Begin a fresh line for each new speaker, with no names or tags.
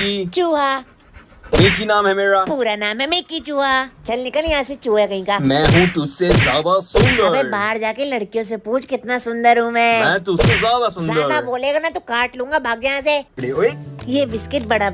Mickey
चूहा।
Mickey नाम है मेरा।
पूरा नाम है मिकी चूहा। चल निकल यहाँ से चूहे कहीं का।
मैं हूँ तुझसे ज़्यादा
अबे बाहर जाके लड़कियों से पूछ कितना सुंदर हूँ मैं।
मैं तुझसे ज़्यादा
ज़्यादा बोलेगा ना तो काट लूँगा भाग यहाँ से। ये बिस्किट बड़ा